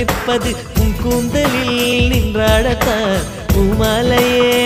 நினைப்பது உன் கூந்தலில் நின்றாடத்தான். பூமாலையே